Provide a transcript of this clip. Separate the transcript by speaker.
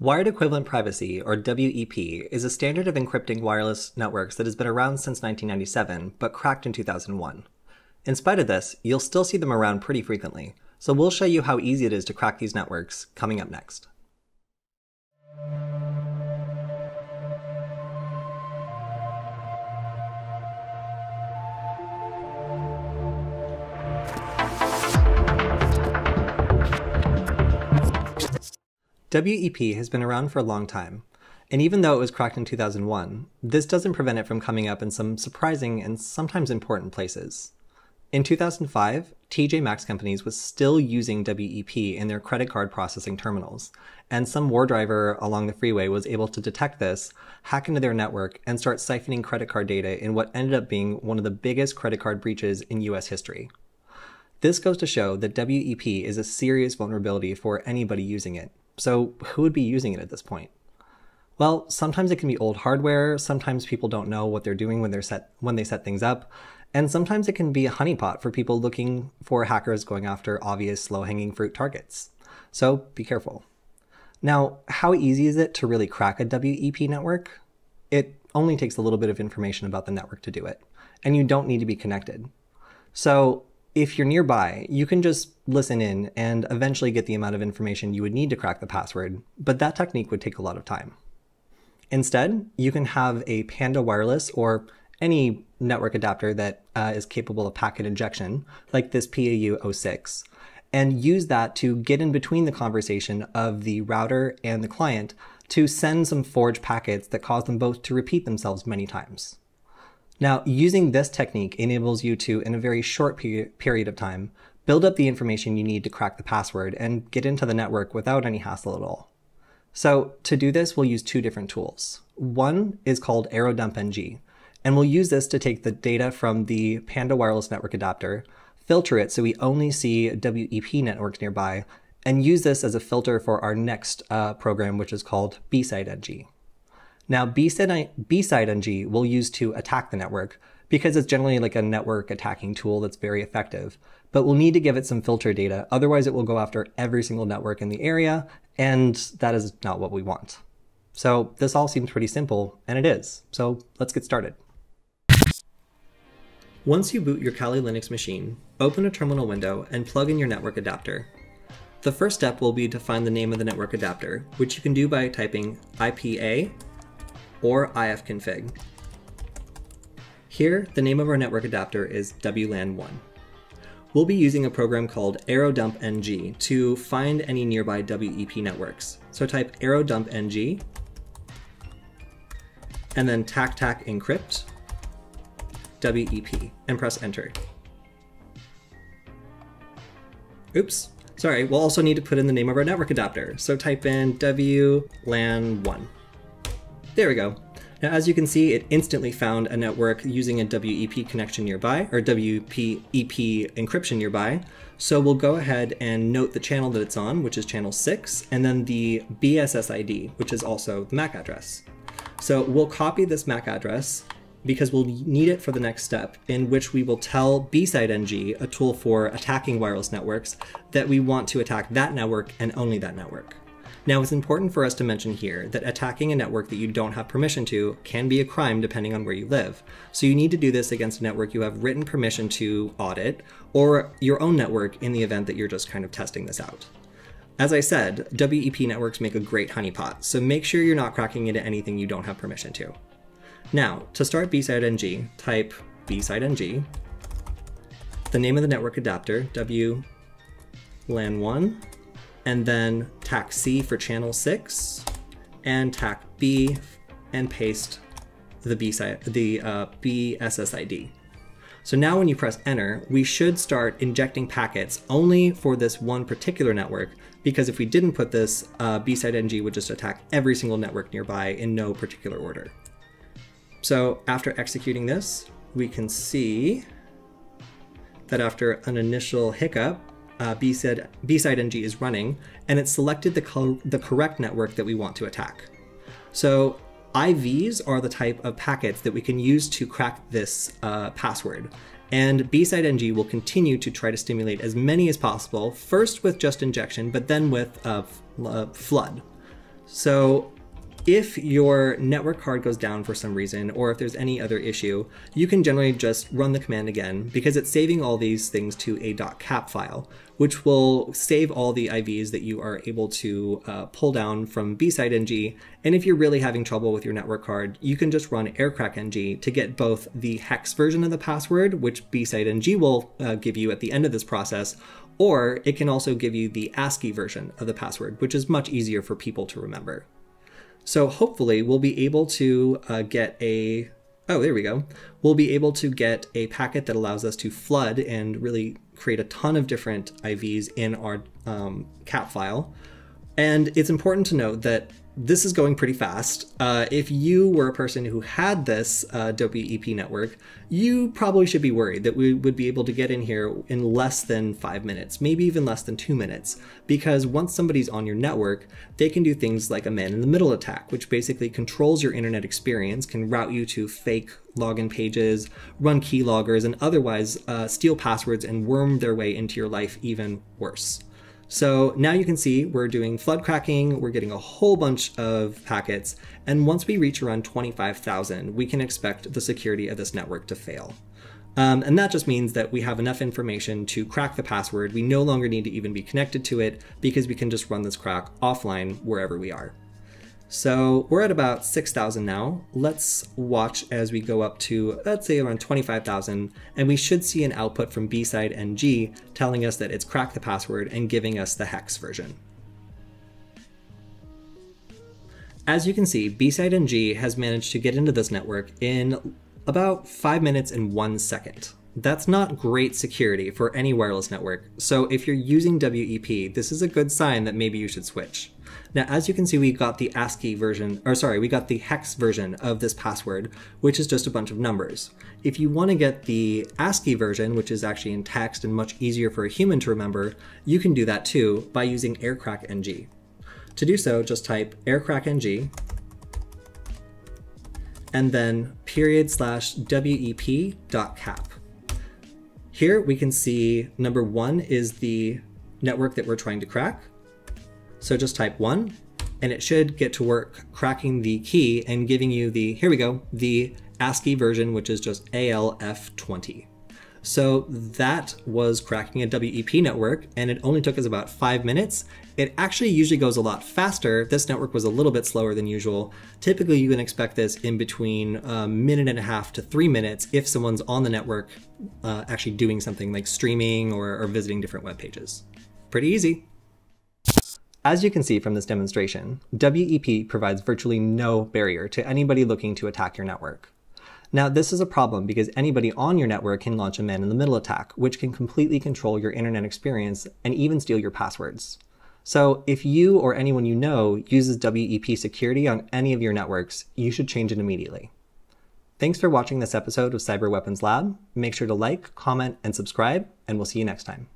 Speaker 1: Wired Equivalent Privacy, or WEP, is a standard of encrypting wireless networks that has been around since 1997, but cracked in 2001. In spite of this, you'll still see them around pretty frequently, so we'll show you how easy it is to crack these networks coming up next. WEP has been around for a long time, and even though it was cracked in 2001, this doesn't prevent it from coming up in some surprising and sometimes important places. In 2005, TJ Maxx companies was still using WEP in their credit card processing terminals, and some war driver along the freeway was able to detect this, hack into their network, and start siphoning credit card data in what ended up being one of the biggest credit card breaches in US history. This goes to show that WEP is a serious vulnerability for anybody using it, so who would be using it at this point? Well, sometimes it can be old hardware, sometimes people don't know what they're doing when they're set when they set things up, and sometimes it can be a honeypot for people looking for hackers going after obvious low-hanging fruit targets. So be careful. Now, how easy is it to really crack a WEP network? It only takes a little bit of information about the network to do it, and you don't need to be connected. So if you're nearby, you can just listen in and eventually get the amount of information you would need to crack the password, but that technique would take a lot of time. Instead, you can have a Panda Wireless or any network adapter that uh, is capable of packet injection, like this PAU06, and use that to get in between the conversation of the router and the client to send some forged packets that cause them both to repeat themselves many times. Now, using this technique enables you to, in a very short period of time, build up the information you need to crack the password and get into the network without any hassle at all. So to do this, we'll use two different tools. One is called AeroDumpNG, and we'll use this to take the data from the Panda wireless network adapter, filter it so we only see WEP networks nearby, and use this as a filter for our next uh, program, which is called BSideNG. Now, B-side, BSideNG we'll use to attack the network because it's generally like a network attacking tool that's very effective. But we'll need to give it some filter data. Otherwise, it will go after every single network in the area, and that is not what we want. So this all seems pretty simple, and it is. So let's get started. Once you boot your Kali Linux machine, open a terminal window and plug in your network adapter. The first step will be to find the name of the network adapter, which you can do by typing IPA or ifconfig. Here, the name of our network adapter is WLAN1. We'll be using a program called AeroDumpNG to find any nearby WEP networks. So type AeroDumpNG and then tac-tac encrypt WEP and press enter. Oops, sorry, we'll also need to put in the name of our network adapter. So type in WLAN1. There we go. Now, as you can see, it instantly found a network using a WEP connection nearby, or WEP encryption nearby. So we'll go ahead and note the channel that it's on, which is channel 6, and then the BSSID, which is also the MAC address. So we'll copy this MAC address because we'll need it for the next step, in which we will tell BSideNG, a tool for attacking wireless networks, that we want to attack that network and only that network. Now, it's important for us to mention here that attacking a network that you don't have permission to can be a crime depending on where you live. So you need to do this against a network you have written permission to audit, or your own network in the event that you're just kind of testing this out. As I said, WEP networks make a great honeypot, so make sure you're not cracking into anything you don't have permission to. Now, to start BSideNG, type BSideNG, the name of the network adapter, WLAN1, and then tac C for channel 6, and tac B, and paste the, B side, the uh, BSSID. So now when you press enter, we should start injecting packets only for this one particular network, because if we didn't put this, uh, BSideNG would just attack every single network nearby in no particular order. So after executing this, we can see that after an initial hiccup, uh, B-side, NG is running, and it selected the, the correct network that we want to attack. So IVs are the type of packets that we can use to crack this uh, password. And B-side NG will continue to try to stimulate as many as possible, first with just injection, but then with uh, uh, flood. So if your network card goes down for some reason, or if there's any other issue, you can generally just run the command again because it's saving all these things to a .cap file, which will save all the IVs that you are able to uh, pull down from bside-ng. And if you're really having trouble with your network card, you can just run aircrackng to get both the hex version of the password, which bside-ng will uh, give you at the end of this process, or it can also give you the ASCII version of the password, which is much easier for people to remember. So hopefully we'll be able to uh, get a, oh, there we go. We'll be able to get a packet that allows us to flood and really create a ton of different IVs in our um, cap file. And it's important to note that this is going pretty fast. Uh, if you were a person who had this uh, WEP network, you probably should be worried that we would be able to get in here in less than five minutes, maybe even less than two minutes, because once somebody's on your network, they can do things like a man in the middle attack, which basically controls your internet experience, can route you to fake login pages, run keyloggers, and otherwise uh, steal passwords and worm their way into your life even worse. So now you can see we're doing flood cracking, we're getting a whole bunch of packets, and once we reach around 25,000, we can expect the security of this network to fail. Um, and that just means that we have enough information to crack the password. We no longer need to even be connected to it because we can just run this crack offline wherever we are. So we're at about 6,000 now. Let's watch as we go up to, let's say around 25,000, and we should see an output from bside ng telling us that it's cracked the password and giving us the hex version. As you can see, bside ng has managed to get into this network in about 5 minutes and 1 second. That's not great security for any wireless network, so if you're using WEP, this is a good sign that maybe you should switch. Now, as you can see, we got the ASCII version, or sorry, we got the hex version of this password, which is just a bunch of numbers. If you want to get the ASCII version, which is actually in text and much easier for a human to remember, you can do that too by using aircrackng. To do so, just type aircrackng and then period slash wep.cap. Here we can see number one is the network that we're trying to crack. So just type one and it should get to work cracking the key and giving you the, here we go, the ASCII version, which is just ALF20. So that was cracking a WEP network, and it only took us about five minutes. It actually usually goes a lot faster. This network was a little bit slower than usual. Typically, you can expect this in between a minute and a half to three minutes if someone's on the network uh, actually doing something like streaming or, or visiting different web pages. Pretty easy. As you can see from this demonstration, WEP provides virtually no barrier to anybody looking to attack your network. Now, this is a problem because anybody on your network can launch a man-in-the-middle attack, which can completely control your internet experience and even steal your passwords. So if you or anyone you know uses WEP security on any of your networks, you should change it immediately. Thanks for watching this episode of Cyber Weapons Lab. Make sure to like, comment, and subscribe, and we'll see you next time.